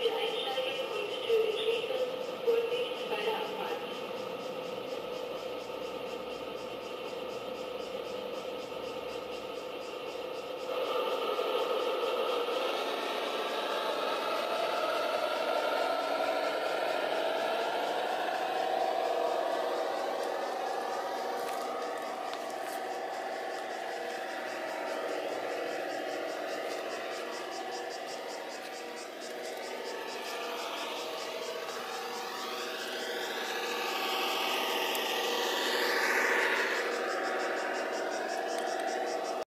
Congratulations.